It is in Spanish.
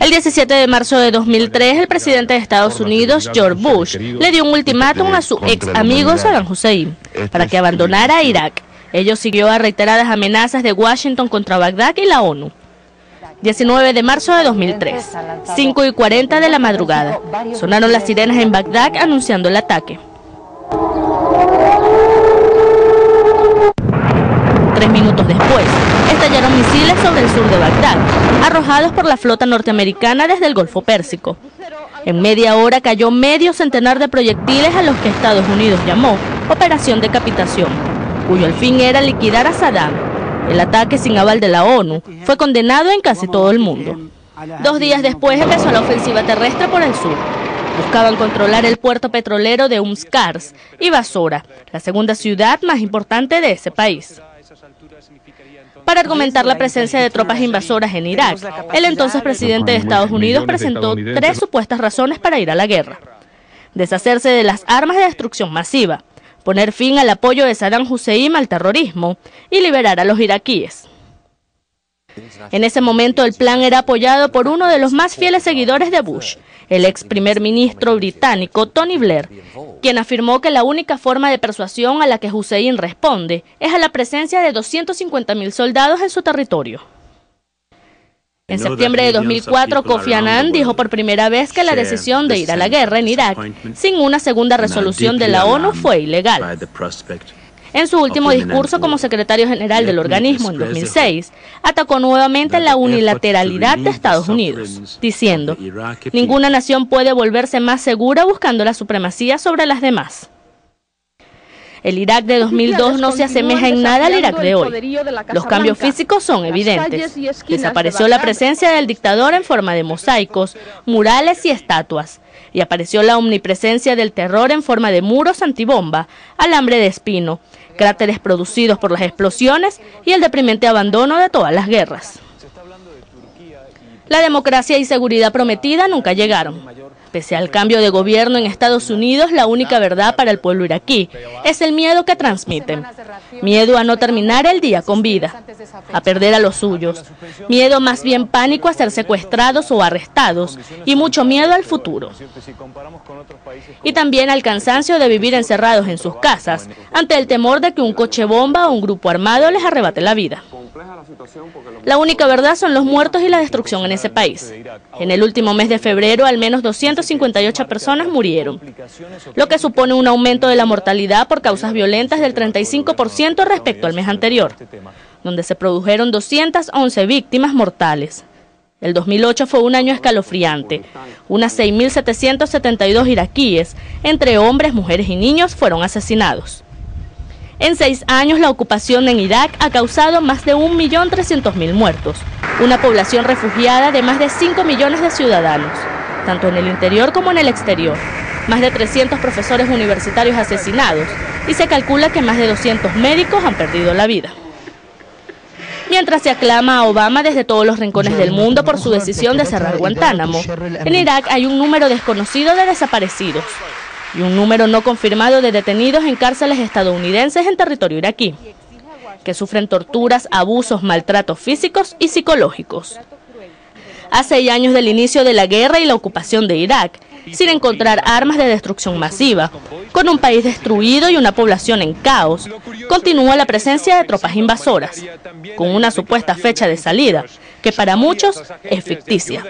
El 17 de marzo de 2003, el presidente de Estados Unidos, George Bush, le dio un ultimátum a su ex amigo Saddam Hussein para que abandonara Irak. Ello siguió a reiteradas amenazas de Washington contra Bagdad y la ONU. 19 de marzo de 2003, 5 y 40 de la madrugada. Sonaron las sirenas en Bagdad anunciando el ataque. Tres minutos después, estallaron misiles sobre el sur de Bagdad, arrojados por la flota norteamericana desde el Golfo Pérsico. En media hora cayó medio centenar de proyectiles a los que Estados Unidos llamó Operación Decapitación, cuyo fin era liquidar a Saddam. El ataque sin aval de la ONU fue condenado en casi todo el mundo. Dos días después empezó la ofensiva terrestre por el sur. Buscaban controlar el puerto petrolero de Umskars y Basora, la segunda ciudad más importante de ese país. Para argumentar la presencia de tropas invasoras en Irak, el entonces presidente de Estados Unidos presentó tres supuestas razones para ir a la guerra. Deshacerse de las armas de destrucción masiva, poner fin al apoyo de Saddam Hussein al terrorismo y liberar a los iraquíes. En ese momento el plan era apoyado por uno de los más fieles seguidores de Bush, el ex primer ministro británico Tony Blair, quien afirmó que la única forma de persuasión a la que Hussein responde es a la presencia de 250.000 soldados en su territorio. En septiembre de 2004, Kofi Annan dijo por primera vez que la decisión de ir a la guerra en Irak sin una segunda resolución de la ONU fue ilegal. En su último discurso como secretario general del organismo en 2006, atacó nuevamente la unilateralidad de Estados Unidos, diciendo, ninguna nación puede volverse más segura buscando la supremacía sobre las demás. El Irak de 2002 no se asemeja en nada al Irak de hoy. Los cambios físicos son evidentes. Desapareció la presencia del dictador en forma de mosaicos, murales y estatuas. Y apareció la omnipresencia del terror en forma de muros antibomba, alambre de espino, cráteres producidos por las explosiones y el deprimente abandono de todas las guerras. La democracia y seguridad prometida nunca llegaron. Pese al cambio de gobierno en Estados Unidos, la única verdad para el pueblo iraquí es el miedo que transmiten. Miedo a no terminar el día con vida, a perder a los suyos. Miedo más bien pánico a ser secuestrados o arrestados y mucho miedo al futuro. Y también al cansancio de vivir encerrados en sus casas ante el temor de que un coche bomba o un grupo armado les arrebate la vida. La única verdad son los muertos y la destrucción en ese país. En el último mes de febrero, al menos 258 personas murieron, lo que supone un aumento de la mortalidad por causas violentas del 35% respecto al mes anterior, donde se produjeron 211 víctimas mortales. El 2008 fue un año escalofriante. Unas 6.772 iraquíes, entre hombres, mujeres y niños, fueron asesinados. En seis años, la ocupación en Irak ha causado más de 1.300.000 muertos, una población refugiada de más de 5 millones de ciudadanos, tanto en el interior como en el exterior, más de 300 profesores universitarios asesinados y se calcula que más de 200 médicos han perdido la vida. Mientras se aclama a Obama desde todos los rincones del mundo por su decisión de cerrar Guantánamo, en Irak hay un número desconocido de desaparecidos, y un número no confirmado de detenidos en cárceles estadounidenses en territorio iraquí, que sufren torturas, abusos, maltratos físicos y psicológicos. Hace seis años del inicio de la guerra y la ocupación de Irak, sin encontrar armas de destrucción masiva, con un país destruido y una población en caos, continúa la presencia de tropas invasoras, con una supuesta fecha de salida, que para muchos es ficticia.